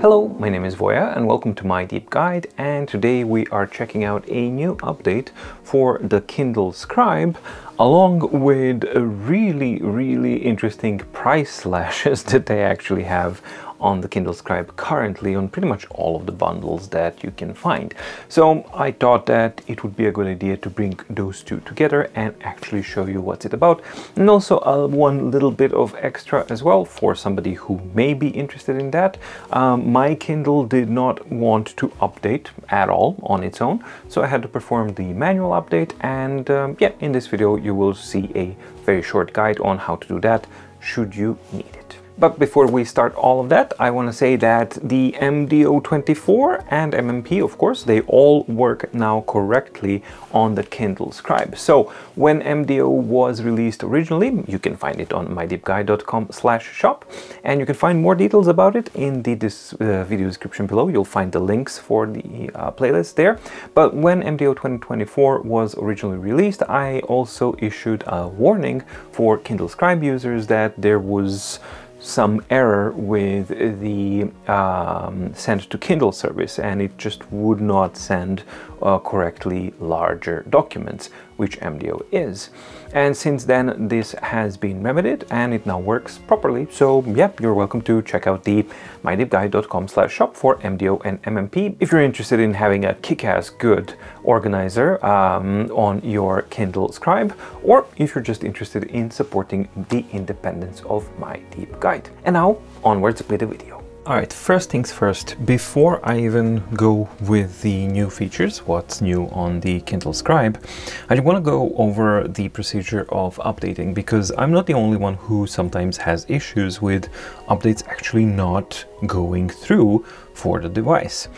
Hello, my name is Voya and welcome to my deep guide. And today we are checking out a new update for the Kindle Scribe along with really really interesting price slashes that they actually have on the Kindle Scribe currently on pretty much all of the bundles that you can find. So I thought that it would be a good idea to bring those two together and actually show you what's it about. And also uh, one little bit of extra as well for somebody who may be interested in that. Um, my Kindle did not want to update at all on its own, so I had to perform the manual update and um, yeah, in this video you will see a very short guide on how to do that should you need it. But before we start all of that, I want to say that the MDO24 and MMP, of course, they all work now correctly on the Kindle Scribe. So when MDO was released originally, you can find it on mydeepguide.com slash shop, and you can find more details about it in the uh, video description below. You'll find the links for the uh, playlist there. But when MDO 2024 was originally released, I also issued a warning for Kindle Scribe users that there was some error with the um, send to Kindle service and it just would not send uh, correctly larger documents, which MDO is. And since then, this has been remedied and it now works properly. So yeah, you're welcome to check out the mydeepguide.com slash shop for MDO and MMP if you're interested in having a kick-ass good organizer um, on your Kindle Scribe, or if you're just interested in supporting the independence of my deep guide. And now, onwards with the video. Alright, first things first, before I even go with the new features, what's new on the Kindle Scribe, I want to go over the procedure of updating because I'm not the only one who sometimes has issues with updates actually not going through for the device.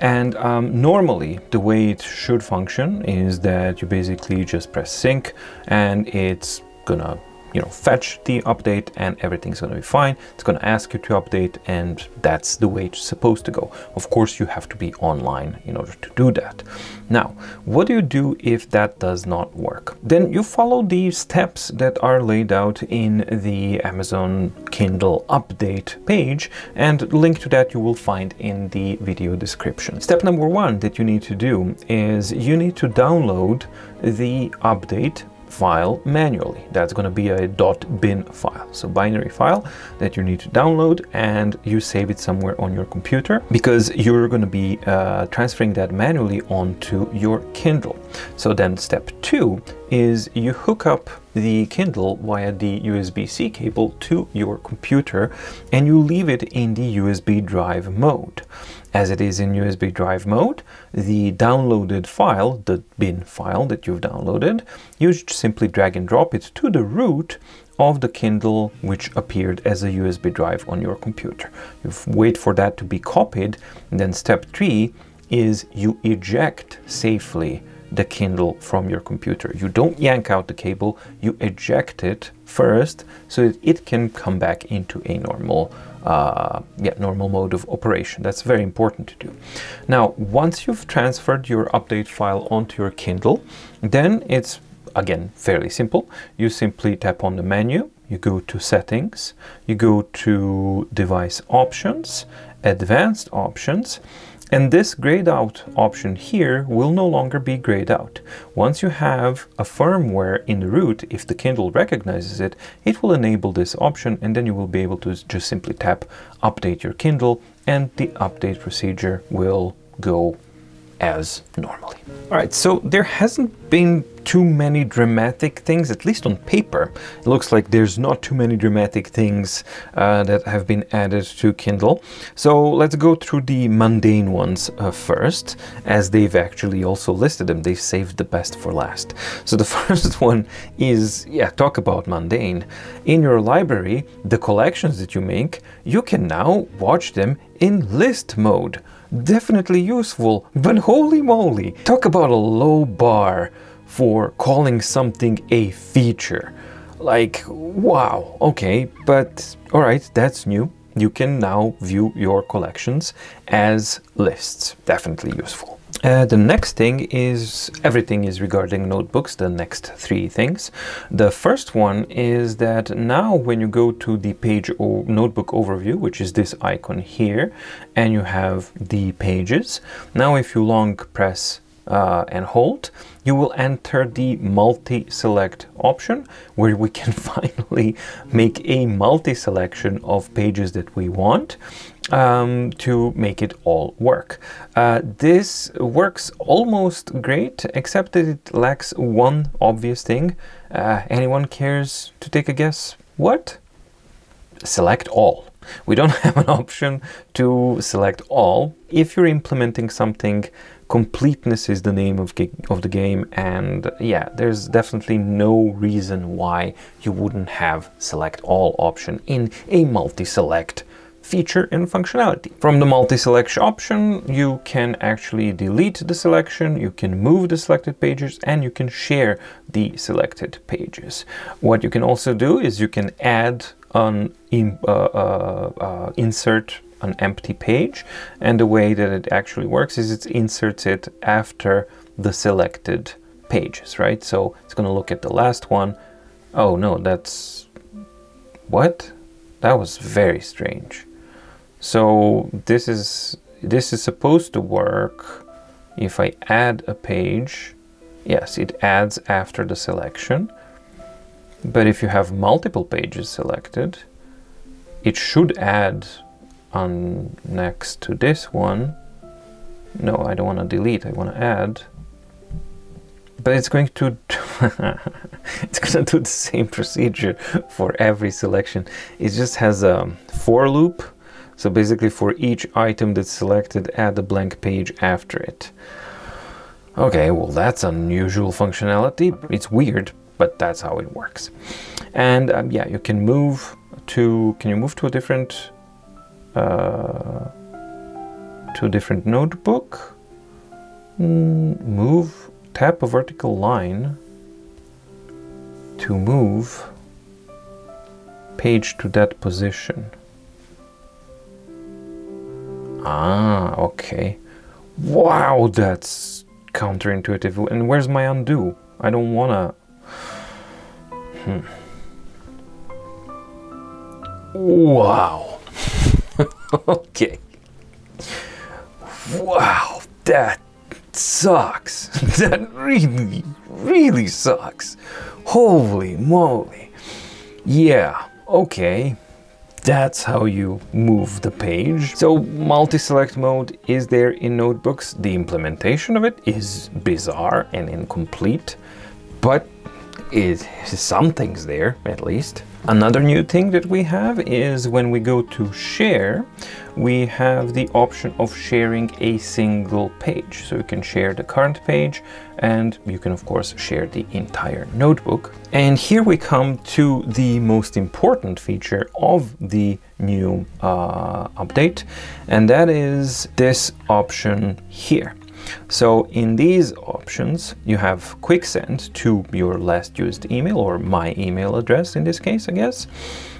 And um, normally the way it should function is that you basically just press sync and it's gonna you know, fetch the update and everything's going to be fine. It's going to ask you to update and that's the way it's supposed to go. Of course, you have to be online in order to do that. Now, what do you do if that does not work? Then you follow the steps that are laid out in the Amazon Kindle update page and link to that you will find in the video description. Step number one that you need to do is you need to download the update file manually. That's going to be a .bin file, so binary file that you need to download and you save it somewhere on your computer because you're going to be uh, transferring that manually onto your Kindle. So then step two is you hook up the Kindle via the USB-C cable to your computer and you leave it in the USB drive mode. As it is in USB drive mode, the downloaded file, the bin file that you've downloaded, you simply drag and drop it to the root of the Kindle which appeared as a USB drive on your computer. You wait for that to be copied, and then step three is you eject safely the Kindle from your computer. You don't yank out the cable, you eject it first so that it can come back into a normal uh, yeah, normal mode of operation. That's very important to do. Now, once you've transferred your update file onto your Kindle, then it's again fairly simple. You simply tap on the menu, you go to settings, you go to device options, advanced options, and this grayed out option here will no longer be grayed out. Once you have a firmware in the root, if the Kindle recognizes it, it will enable this option and then you will be able to just simply tap update your Kindle and the update procedure will go as normally. All right, so there hasn't been too many dramatic things, at least on paper. It looks like there's not too many dramatic things uh, that have been added to Kindle. So let's go through the mundane ones uh, first, as they've actually also listed them. They've saved the best for last. So the first one is, yeah, talk about mundane. In your library, the collections that you make, you can now watch them in list mode definitely useful, but holy moly, talk about a low bar for calling something a feature. Like, wow, okay, but alright, that's new. You can now view your collections as lists. Definitely useful. Uh, the next thing is everything is regarding notebooks, the next three things. The first one is that now when you go to the page or notebook overview, which is this icon here, and you have the pages, now if you long press uh, and hold, you will enter the multi-select option where we can finally make a multi-selection of pages that we want um, to make it all work. Uh, this works almost great, except that it lacks one obvious thing. Uh, anyone cares to take a guess? What? Select all. We don't have an option to select all. If you're implementing something completeness is the name of, of the game and yeah there's definitely no reason why you wouldn't have select all option in a multi-select feature and functionality. From the multi-selection option, you can actually delete the selection, you can move the selected pages, and you can share the selected pages. What you can also do is you can add an in, uh, uh, uh, insert an empty page and the way that it actually works is it inserts it after the selected pages, right? So it's going to look at the last one. Oh no, that's... What? That was very strange. So this is this is supposed to work if I add a page. Yes, it adds after the selection. But if you have multiple pages selected, it should add on next to this one. No, I don't want to delete, I want to add. But it's going to it's going to do the same procedure for every selection. It just has a for loop. So basically for each item that's selected, add a blank page after it. Okay, well that's unusual functionality. It's weird, but that's how it works. And um, yeah, you can move to, can you move to a different uh, to a different notebook. Mm, move, tap a vertical line to move page to that position. Ah, okay. Wow, that's counterintuitive. And where's my undo? I don't wanna... Hmm. Wow. okay. Wow, that sucks. that really, really sucks. Holy moly. Yeah, okay. That's how you move the page. So multi-select mode is there in notebooks. The implementation of it is bizarre and incomplete, but it, something's there at least. Another new thing that we have is when we go to share, we have the option of sharing a single page. So you can share the current page and you can of course share the entire notebook. And here we come to the most important feature of the new uh, update and that is this option here. So in these options, you have quick send to your last used email or my email address in this case, I guess.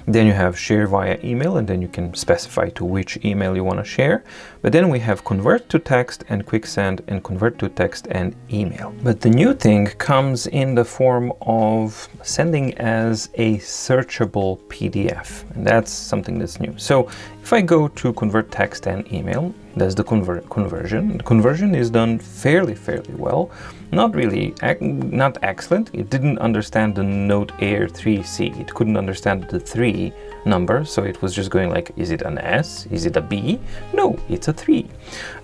Then you have share via email and then you can specify to which email you want to share. But then we have convert to text and quick send and convert to text and email. But the new thing comes in the form of sending as a searchable PDF. And that's something that's new. So if I go to convert text and email, that's the conver conversion. The conversion is done fairly, fairly well. Not really, not excellent. It didn't understand the Note Air 3C. It couldn't understand the 3 number, so it was just going like, is it an S? Is it a B? No, it's a 3.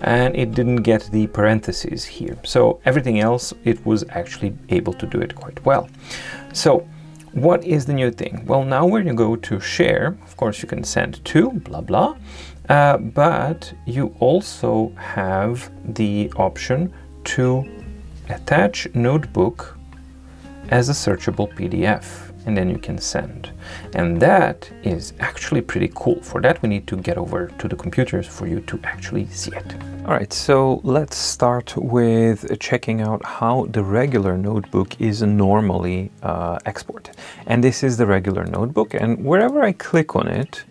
And it didn't get the parentheses here. So everything else, it was actually able to do it quite well. So what is the new thing? Well, now when you go to share, of course you can send to, blah, blah, uh, but you also have the option to attach notebook as a searchable PDF and then you can send. And that is actually pretty cool. For that we need to get over to the computers for you to actually see it. All right, so let's start with checking out how the regular notebook is normally uh, exported. And this is the regular notebook and wherever I click on it,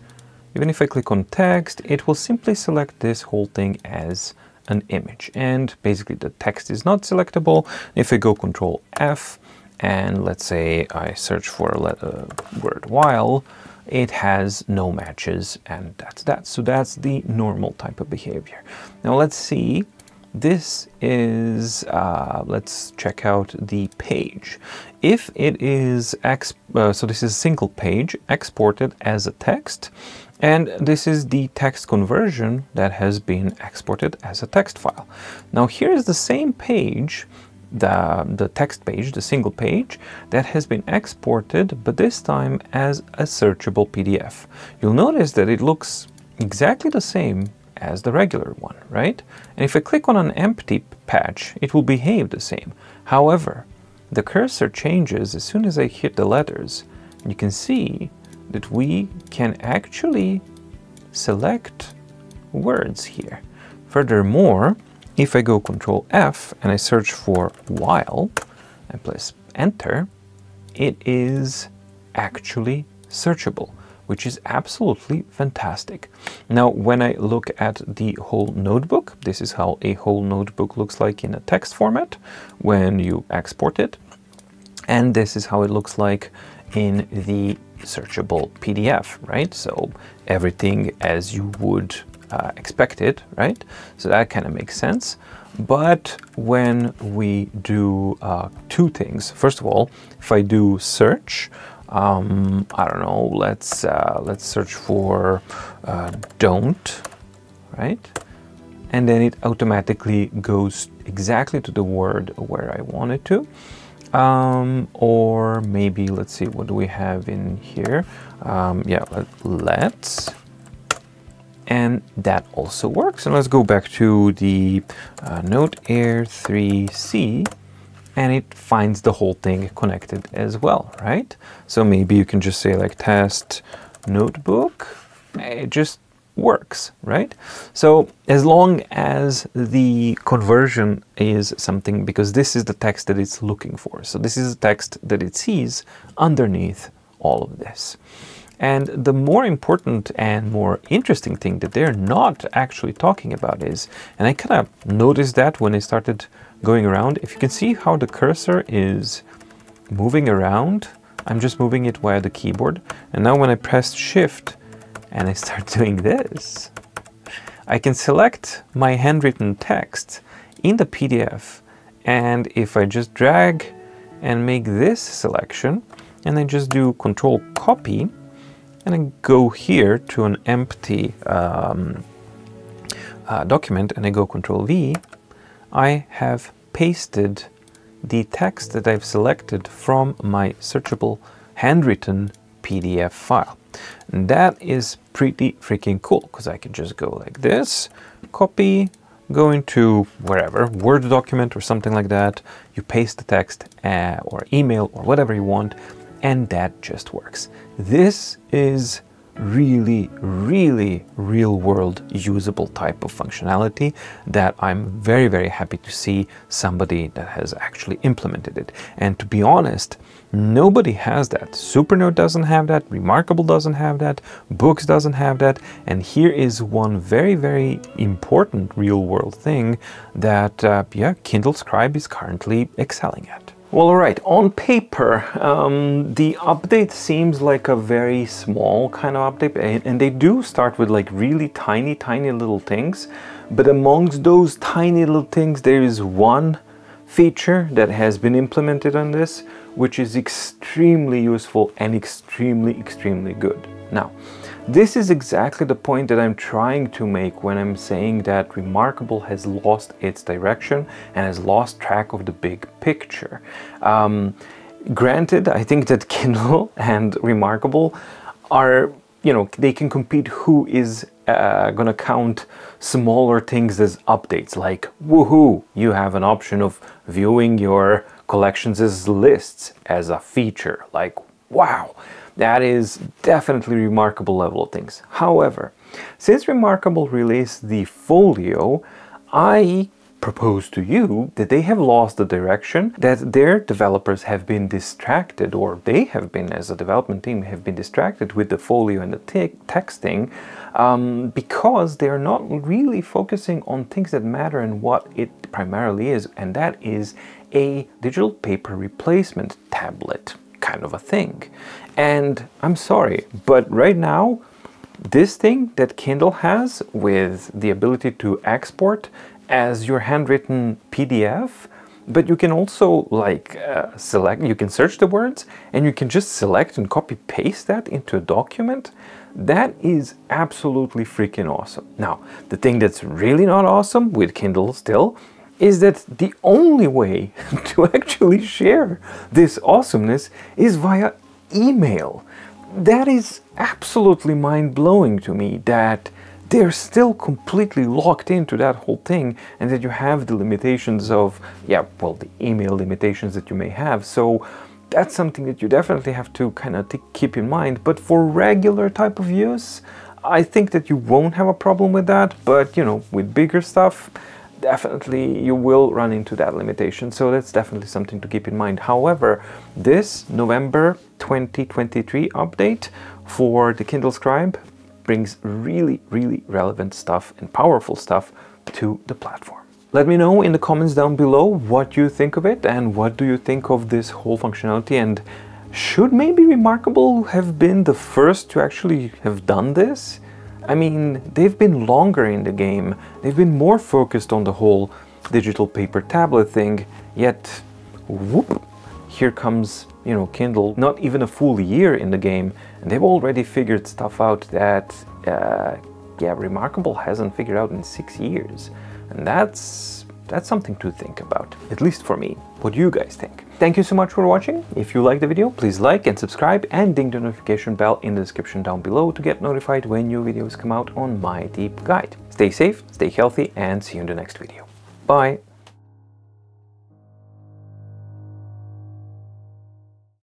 even if I click on text, it will simply select this whole thing as an image. And basically the text is not selectable. If I go Control F and let's say I search for a letter, word while, it has no matches and that's that. So that's the normal type of behavior. Now let's see this is, uh, let's check out the page. If it is, uh, so this is a single page exported as a text, and this is the text conversion that has been exported as a text file. Now here is the same page, the, the text page, the single page, that has been exported, but this time as a searchable PDF. You'll notice that it looks exactly the same as the regular one, right? And if I click on an empty patch, it will behave the same. However, the cursor changes as soon as I hit the letters. You can see that we can actually select words here. Furthermore, if I go Control F and I search for while and press enter, it is actually searchable which is absolutely fantastic. Now, when I look at the whole notebook, this is how a whole notebook looks like in a text format when you export it. And this is how it looks like in the searchable PDF, right? So everything as you would uh, expect it, right? So that kind of makes sense. But when we do uh, two things, first of all, if I do search, um, I don't know, let's, uh, let's search for uh, don't, right? And then it automatically goes exactly to the word where I want it to. Um, or maybe, let's see, what do we have in here? Um, yeah, let's. And that also works. And let's go back to the uh, Note Air 3C and it finds the whole thing connected as well, right? So maybe you can just say like test notebook, it just works, right? So as long as the conversion is something, because this is the text that it's looking for. So this is the text that it sees underneath all of this. And the more important and more interesting thing that they're not actually talking about is, and I kind of noticed that when I started going around. If you can see how the cursor is moving around, I'm just moving it via the keyboard. And now when I press shift and I start doing this, I can select my handwritten text in the PDF. And if I just drag and make this selection, and I just do control copy, and I go here to an empty um, uh, document and I go control V, I have pasted the text that I've selected from my searchable handwritten PDF file. And that is pretty freaking cool because I can just go like this, copy, go into wherever, Word document or something like that, you paste the text uh, or email or whatever you want, and that just works. This is really, really real world usable type of functionality that I'm very, very happy to see somebody that has actually implemented it. And to be honest, nobody has that. Supernote doesn't have that, Remarkable doesn't have that, Boox doesn't have that, and here is one very, very important real world thing that, uh, yeah, Kindle Scribe is currently excelling at. Well, alright, on paper, um, the update seems like a very small kind of update, and they do start with like really tiny, tiny little things, but amongst those tiny little things, there is one feature that has been implemented on this, which is extremely useful and extremely, extremely good. Now, this is exactly the point that I'm trying to make when I'm saying that Remarkable has lost its direction and has lost track of the big picture. Um, granted, I think that Kindle and Remarkable are, you know, they can compete who is uh, gonna count smaller things as updates, like woohoo, you have an option of viewing your collections as lists as a feature, like wow. That is definitely remarkable level of things. However, since Remarkable released the Folio, I propose to you that they have lost the direction, that their developers have been distracted, or they have been, as a development team, have been distracted with the folio and the texting um, because they're not really focusing on things that matter and what it primarily is, and that is a digital paper replacement tablet kind of a thing. And I'm sorry, but right now, this thing that Kindle has with the ability to export as your handwritten PDF, but you can also like uh, select, you can search the words and you can just select and copy paste that into a document. That is absolutely freaking awesome. Now, the thing that's really not awesome with Kindle still is that the only way to actually share this awesomeness is via email. That is absolutely mind blowing to me that they're still completely locked into that whole thing and that you have the limitations of, yeah, well, the email limitations that you may have. So that's something that you definitely have to kind of keep in mind. But for regular type of use, I think that you won't have a problem with that. But, you know, with bigger stuff, definitely you will run into that limitation. So that's definitely something to keep in mind. However, this November 2023 update for the Kindle Scribe brings really, really relevant stuff and powerful stuff to the platform. Let me know in the comments down below what you think of it and what do you think of this whole functionality and should maybe Remarkable have been the first to actually have done this? I mean, they've been longer in the game, they've been more focused on the whole digital paper tablet thing, yet whoop, here comes, you know, Kindle, not even a full year in the game, and they've already figured stuff out that, uh, yeah, Remarkable hasn't figured out in six years. And that's, that's something to think about, at least for me. What do you guys think? Thank you so much for watching. If you liked the video, please like and subscribe and ding the notification bell in the description down below to get notified when new videos come out on my deep guide. Stay safe, stay healthy, and see you in the next video. Bye!